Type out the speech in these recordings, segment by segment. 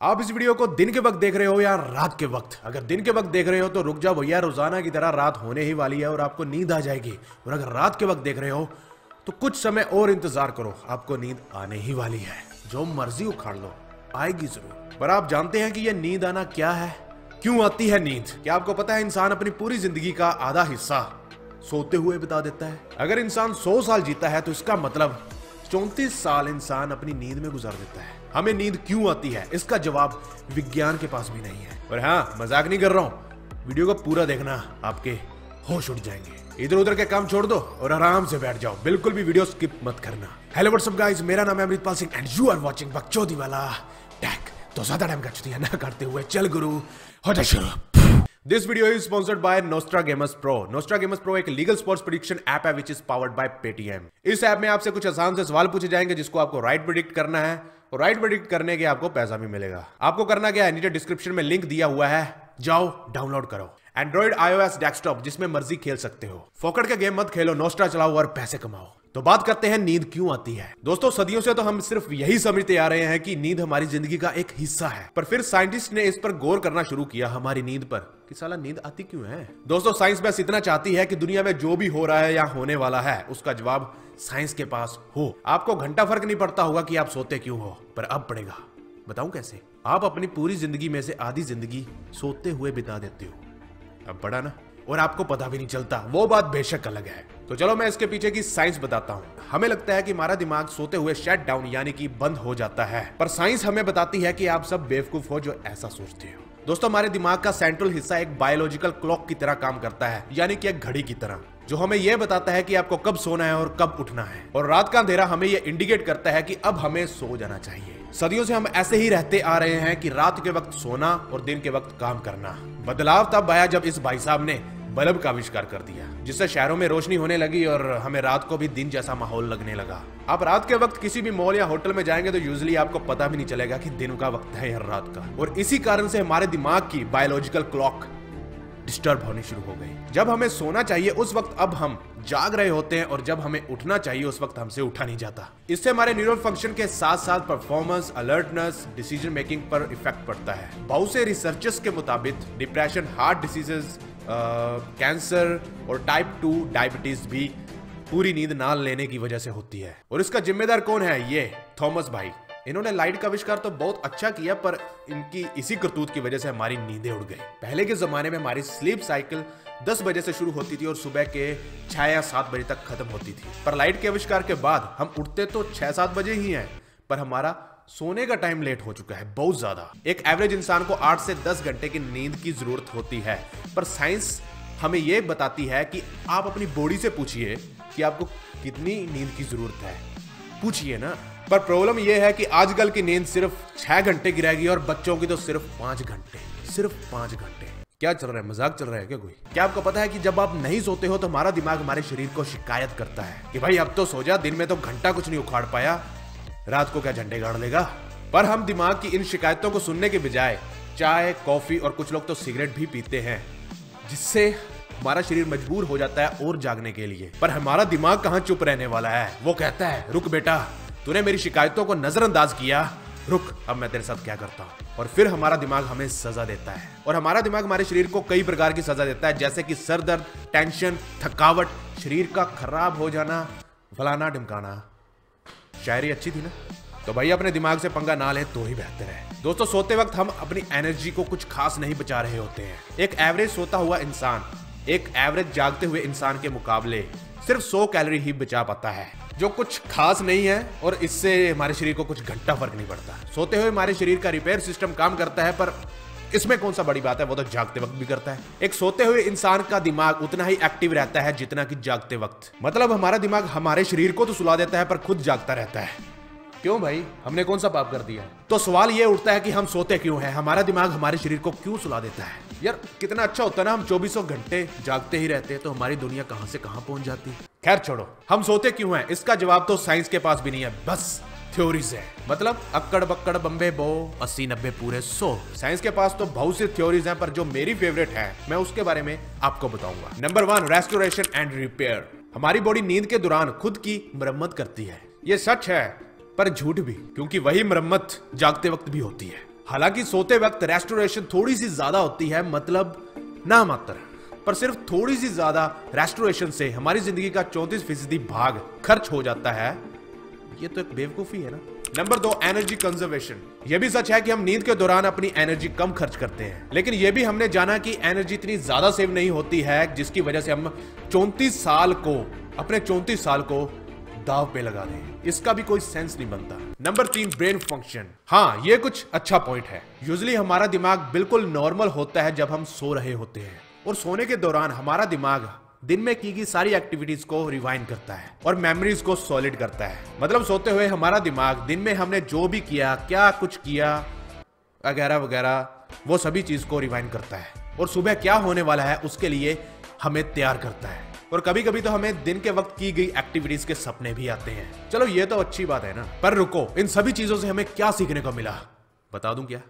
आप इस वीडियो को दिन के वक्त देख रहे हो या रात के वक्त? अगर दिन के वक्त देख रहे हो तो रुक जाओ भैया, रोज़ाना की तरह रात होने ही वाली है और आपको नींद आ जाएगी। और अगर रात के वक्त देख रहे हो तो कुछ समय और इंतज़ार करो, आपको नींद आने ही वाली है। जो मर्ज़ी उखाड़ लो, आएगी ज़रूर। पर आप जानते हैं कि यह नींद आना क्या है? क्यों आती है नींद? क्या आपको पता है इंसान अपनी पूरी ज़िंदगी का आधा हिस्सा सोते हुए बिता देता है? अगर इंसान सौ साल जीता है तो इसका मतलब चौंतीस साल इंसान अपनी नींद में गुजार देता है। हमें नींद क्यों आती है? इसका जवाब विज्ञान के पास भी नहीं है। और हाँ मज़ाक नहीं कर रहा हूँ। वीडियो को पूरा देखना, आपके होश उठ जाएँगे। इधर उधर के काम छोड़ दो और आराम से बैठ जाओ। बिल्कुल भी वीडियो स्किप मत करना। हेलो व्हाट्सअप गाइस मेरा नाम है Amritpal Singh and you are watching बकचोदी वाला टैग तो ज़्यादा टाइम का ना, करते हुए। चल गुरु हो जा शुरू। This video is sponsored by Nostra Gamers Pro Nostra Gamers Pro एक लीगल स्पोर्ट्स प्रिडिक्शन ऐप है which is powered by Paytm इस ऐप में आपसे कुछ आसान से सवाल पूछे जाएँगे, जिसको आपको राइट प्रिडिक्ट करना है। और राइट प्रिडिक्ट करने के आपको पैसा भी मिलेगा। आपको करना क्या है? नीचे डिस्क्रिप्शन में लिंक दिया हुआ है। जाओ डाउनलोड करो। एंड्रॉइड आईओएस डेस्कटॉप जिसमें मर्ज़ी खेल सकते हो। फोकट के गेम मत खेलो नोस्ट्रा चलाओ और पैसे कमाओ। तो बात करते हैं, नींद क्यों आती है? दोस्तों, सदियों से तो हम सिर्फ़ यही समझते आ रहे हैं कि नींद हमारी ज़िंदगी का एक हिस्सा है। पर फिर साइंटिस्ट ने इस पर गौर करना शुरू किया हमारी नींद पर। कि साला, नींद आती क्यों है? दोस्तों साइंस बस इतना चाहती है कि दुनिया में जो भी हो रहा है या होने वाला है, उसका जवाब साइंस के पास हो। आपको घंटा फ़र्क नहीं पड़ता होगा कि आप सोते क्यों हो, पर अब पड़ेगा। बताऊँ कैसे? आप अपनी पूरी ज़िंदगी में से आधी ज़िंदगी सोते हुए बिता देते हो। अब बड़ा ना। और आपको पता भी नहीं चलता, वो बात बेशक अलग है। तो चलो मैं इसके पीछे की साइंस बताता हूँ। हमें लगता है कि हमारा दिमाग सोते हुए शट डाउन यानी कि बंद हो जाता है। पर साइंस हमें बताती है कि आप सब बेवकूफ़ हो जो ऐसा सोचते हो। दोस्तों, हमारे दिमाग का सेंट्रल हिस्सा एक बायोलॉजिकल क्लॉक की तरह काम करता है, यानी कि एक घड़ी की तरह। जो हमें यह बताता है कि आपको कब सोना है और कब उठना है। और रात का अंधेरा हमें यह इंडिकेट करता है कि अब हमें सो जाना चाहिए। सदियों से हम ऐसे ही रहते आ रहे हैं कि रात के वक्त सोना और दिन के वक्त काम करना। बदलाव तब आया जब इस भाई साहब ने बल्ब का आविष्कार कर दिया, जिससे शहरों में रोशनी होने लगी और हमें रात को भी दिन जैसा माहौल लगने लगा। आप रात के वक्त किसी भी मॉल या होटल में जाएँगे तो यूजली आपको पता भी नहीं चलेगा कि दिन का वक्त है या रात का। और इसी कारण से हमारे दिमाग की बायोलॉजिकल क्लॉक डिस्टर्ब होनी शुरू हो गई। जब हमें सोना चाहिए उस वक्त अब हम जाग रहे होते हैं और जब हमें उठना चाहिए उस वक्त हमसे उठा नहीं जाता। इससे हमारे न्यूरल फ़ंक्शन के साथ साथ परफॉर्मेंस अलर्टनेस डिसीज़न मेकिंग पर इफ़ेक्ट पड़ता है। बहुत से रिसर्चर्स के मुताबिक डिप्रेशन हार्ट डिसीजेस कैंसर और टाइप टू डायबिटीज़ भी पूरी नींद ना लेने की वजह से होती है। और इसका जिम्मेदार कौन है? ये, थॉमस भाई। इन्होंने लाइट का आविष्कार तो बहुत अच्छा किया, पर इनकी इसी करतूत की वजह से हमारी नींदें उड़ गई। पहले के जमाने में हमारी स्लीप साइकिल 10 बजे से शुरू होती थी और सुबह के छह या सात बजे तक खत्म होती थी। पर लाइट के आविष्कार के बाद हम उठते तो छह सात बजे ही हैं, पर हमारा सोने का टाइम लेट हो चुका है, बहुत ज़्यादा। एक एवरेज इंसान को आठ से दस घंटे की नींद की ज़रूरत होती है, पर साइंस हमें यह बताती है कि आप अपनी बॉडी से पूछिए कि आपको कितनी नींद की ज़रूरत है। पूछिए ना। पर प्रॉब्लम यह है कि आजकल की नींद सिर्फ़ छह घंटे की रहेगी और बच्चों की तो सिर्फ़ पाँच घंटे, सिर्फ़ पाँच घंटे। क्या चल रहा है? मज़ाक चल रहा है क्या कोई? क्या आपको पता है कि जब आप नहीं सोते हो तो हमारा दिमाग हमारे शरीर को शिकायत करता है कि भाई अब तो सो जा, दिन में तो घंटा कुछ नहीं उखाड़ पाया। रात को क्या झंडे गाड़ लेगा? पर हम दिमाग की इन शिकायतों को सुनने के बजाय चाय, कॉफ़ी और कुछ लोग तो सिगरेट भी पीते हैं, जिससे हमारा शरीर मजबूर हो जाता है और जागने के लिए। पर हमारा दिमाग कहाँ चुप रहने वाला है? वो कहता है, रुक बेटा, तूने मेरी शिकायतों को नजरअंदाज किया। रुक, अब मैं तेरे साथ क्या करता हूँ? और फिर हमारा दिमाग हमें सजा देता है। और हमारा दिमाग हमारे शरीर को कई प्रकार की सजा देता है, जैसे कि सर दर्द, टेंशन, थकावट, शरीर का खराब हो जाना, फलाना ढिमकाना। शायरी अच्छी थी ना? तो भाई, अपने दिमाग से पंगा ना ले तो ही बेहतर है। दोस्तों, सोते वक्त हम अपनी एनर्जी को कुछ खास नहीं बचा रहे होते हैं। एक एवरेज सोता हुआ इंसान एक एवरेज जागते हुए इंसान के मुकाबले सिर्फ़ 100 कैलोरी ही बचा पाता है, जो कुछ खास नहीं है और इससे हमारे शरीर को कुछ घंटा फ़र्क नहीं पड़ता। सोते हुए हमारे शरीर का रिपेयर सिस्टम काम करता है, पर इसमें कौन सा बड़ी बात है? वो तो जागते वक्त भी करता है। एक सोते हुए इंसान का दिमाग उतना ही एक्टिव रहता है जितना कि जागते वक्त। मतलब हमारा दिमाग हमारे शरीर को तो सुला देता है, पर खुद जागता रहता है। क्यों भाई? हमने कौन सा पाप कर दिया? तो सवाल ये उठता है कि हम सोते क्यों हैं? हमारा दिमाग हमारे शरीर को क्यों सुला देता है? यार, कितना अच्छा होता है ना, हम चौबीसों घंटे जागते ही रहते तो हमारी दुनिया कहाँ से कहाँ पहुँच जाती है? खैर छोड़ो, हम सोते क्यों हैं? इसका जवाब तो साइंस के पास भी नहीं है, बस थ्योरीज है। मतलब अक्कड़ बक्कड़ बम्बे बो, अस्सी नब्बे पूरे सो। साइंस के पास तो बहुत सी थ्योरीज हैं, पर जो मेरी फेवरेट है, मैं उसके बारे में आपको बताऊँगा। Number one restoration and repair हमारी बॉडी नींद के दौरान खुद की मरम्मत करती है। ये सच है, पर झूठ भी, क्योंकि वही मरम्मत जागते वक्त भी होती है। हालाँकि सोते वक्त रेस्टोरेशन थोड़ी सी ज़्यादा होती है मतलब ना मात्र। पर सिर्फ़ थोड़ी सी ज़्यादा रेस्टोरेशन से हमारी ज़िंदगी का चौंतीस फ़ीसदी भाग खर्च हो जाता है। ये तो एक बेवकूफ़ी है ना। नंबर दो एनर्जी कंजर्वेशन ये भी सच है कि हम नींद के दौरान अपनी एनर्जी कम खर्च करते हैं। लेकिन ये भी हमने जाना कि एनर्जी इतनी ज़्यादा सेव नहीं होती है, जिसकी वजह से हम चौंतीस साल को, अपने चौंतीस साल को दाव पे लगा दें। इसका भी कोई सेंस नहीं बनता। नंबर तीन ब्रेन फ़ंक्शन हाँ ये कुछ अच्छा पॉइंट है। यूजली हमारा दिमाग बिल्कुल नॉर्मल होता है जब हम सो रहे होते हैं। और सोने के दौरान हमारा दिमाग दिन में की गई सारी एक्टिविटीज़ को रिवाइंड करता है और मेमोरीज को सॉलिड करता है। मतलब सोते हुए हमारा दिमाग दिन में हमने जो भी किया, क्या कुछ किया, वगैरह वगैरह, वो सभी चीज़ को रिवाइंड करता है। और सुबह क्या होने वाला है, उसके लिए हमें तैयार करता है। और कभी कभी तो हमें दिन के वक्त की गई एक्टिविटीज़ के सपने भी आते हैं। चलो, ये तो अच्छी बात है ना। पर रुको, इन सभी चीज़ों से हमें क्या सीखने को मिला? बता दूँ क्या?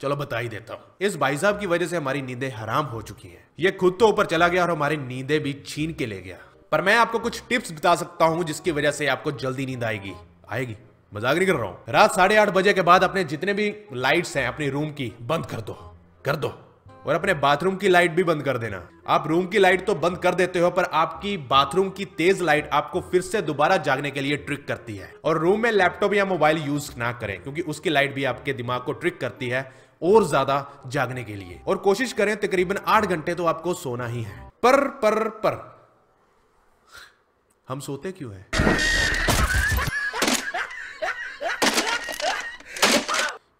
चलो, बता ही देता हूँ। इस भाई साहब की वजह से हमारी नींदें हराम हो चुकी हैं। ये खुद तो ऊपर चला गया और हमारी नींदें भी छीन के ले गया। पर मैं आपको कुछ टिप्स बता सकता हूँ, जिसकी वजह से आपको जल्दी नींद आएगी। आएगी। मज़ाक नहीं कर रहा हूँ। रात साढ़े आठ बजे के बाद अपने जितने भी लाइट्स हैं, अपने रूम की, बंद कर दो। कर दो। और अपने बाथरूम की लाइट भी बंद कर देना। आप रूम की लाइट तो बंद कर देते हो, पर आपकी बाथरूम की तेज लाइट आपको फिर से दोबारा जागने के लिए ट्रिक करती है। और रूम में लैपटॉप या मोबाइल यूज़ ना करें, क्योंकि उसकी लाइट भी आपके दिमाग को ट्रिक करती है और ज़्यादा जागने के लिए। और कोशिश करें, तकरीबन आठ घंटे तो आपको सोना ही है। पर पर पर। हम सोते क्यों है?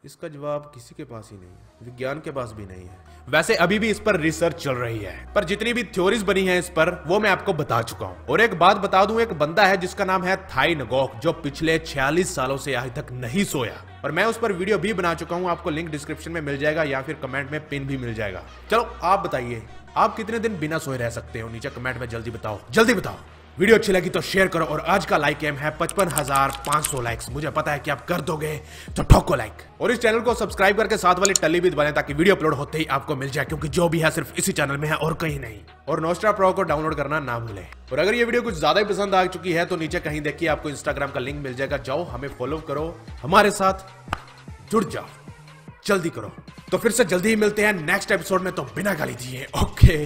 इसका जवाब किसी के पास ही नहीं है, विज्ञान के पास भी नहीं है। वैसे अभी भी इस पर रिसर्च चल रही है। पर जितनी भी थ्योरीज बनी है इस पर, वो मैं आपको बता चुका हूँ। और एक बात बता दूँ, एक बंदा है जिसका नाम है थाई नगोक जो पिछले 46 सालों से आज तक नहीं सोया। और मैं उस पर वीडियो भी बना चुका हूँ, आपको लिंक डिस्क्रिप्शन में मिल जाएगा या फिर कमेंट में पिन भी मिल जाएगा। चलो, आप बताइए, आप कितने दिन बिना सोए रह सकते हो? नीचे कमेंट में जल्दी बताओ जल्दी बताओ। वीडियो अच्छी लगी तो शेयर करो और आज का लाइक एम है पचपन हज़ार पाँच सौ लाइक्स मुझे पता है कि आप कर दोगे तो ठोको लाइक और इस चैनल को सब्सक्राइब करके साथ वाली टली भी दबाएँ ताकि वीडियो अपलोड होते ही आपको मिल जाए, क्योंकि जो भी है सिर्फ़ इसी चैनल में है और कहीं नहीं। और नोस्ट्रा प्रो को डाउनलोड करना ना भूलें। और अगर ये वीडियो कुछ ज़्यादा ही पसंद आ चुकी है तो नीचे कहीं देखिए आपको इंस्टाग्राम का लिंक मिल जाएगा। जाओ, हमें फॉलो करो, हमारे साथ जुड़ जाओ। जल्दी करो। तो फिर से जल्दी ही मिलते हैं नेक्स्ट एपिसोड में तो बिना गाली दिए। ओके